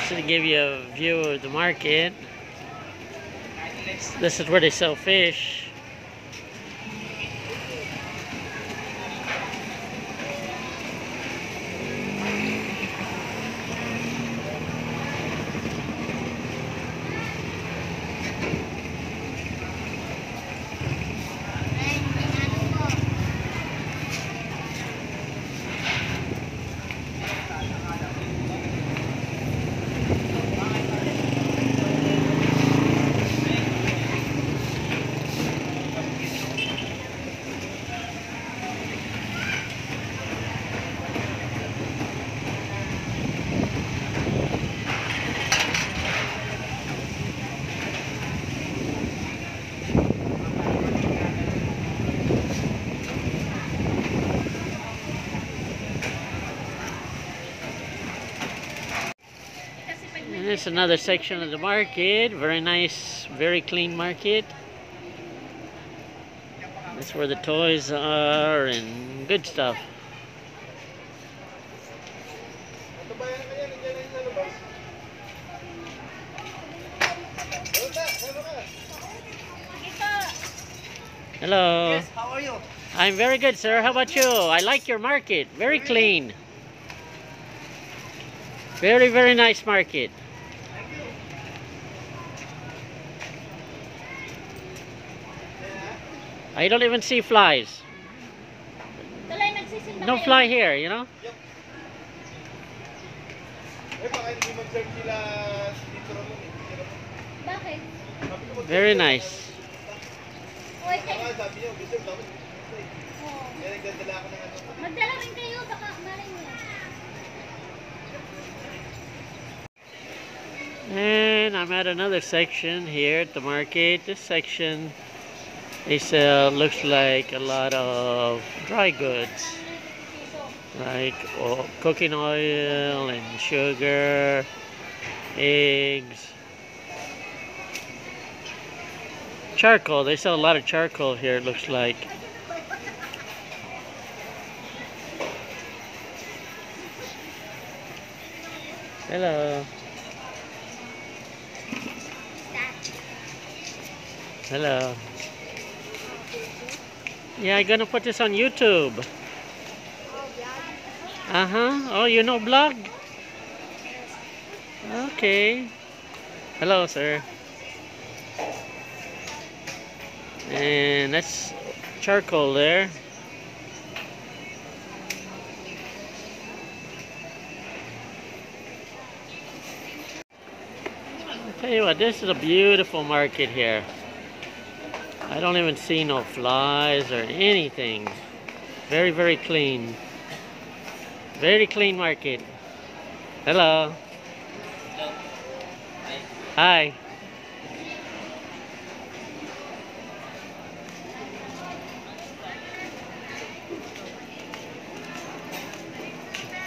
Just to give you a view of the market. This is where they sell fish. Is another section of the market. Very nice, very clean market. That's where the toys are and good stuff. Ano ba yan? Ayan, nandiyan na yung sa labas. Wala, ano ka? Hello. Yes, how are you? I'm very good, sir. How about you? I like your market. Very clean. Very, very nice market. Thank you. I don't even see flies. No fly here, you know? Eh, baka hindi mag-serve sila dito Ramon eh. Si Ramon. Bakit? Sabi ko, mag-serve Very nice. Uy, Baka kayo. sabi niyo, mag-serve dapat dito. eh. Oh. Kaya nagdadala ako ng ano. Magdala rin kayo, baka malay mo. And I'm at another section here at the market. This section, they uh, sell, looks like a lot of dry goods. Like oh, cooking oil and sugar, eggs. Charcoal, they sell a lot of charcoal here, it looks like. Hello. Hello. Yeah, I'm gonna put this on YouTube. Uh huh. Oh, you know blog? Okay. Hello, sir. And that's charcoal there. I'll tell you what, this is a beautiful market here. I don't even see no flies or anything. Very, very clean. Very clean market. Hello. Hi.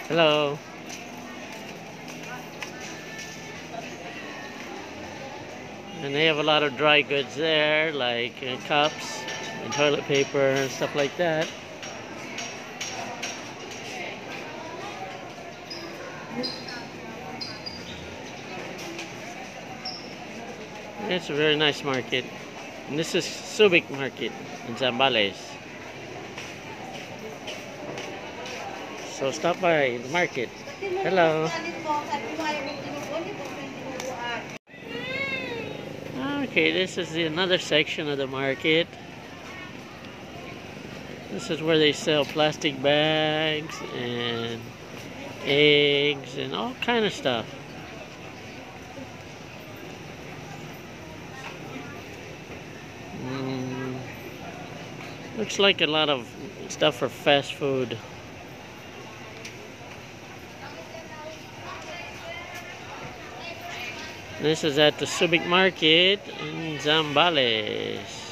Hello. And they have a lot of dry goods there, like uh, cups and toilet paper and stuff like that. It's a very nice market. And this is Subic Market in Zambales. So stop by the market. Hello. Okay, this is the, another section of the market. This is where they sell plastic bags and eggs and all kind of stuff. Mm, looks like a lot of stuff for fast food. This is at the Subic Market in Zambales.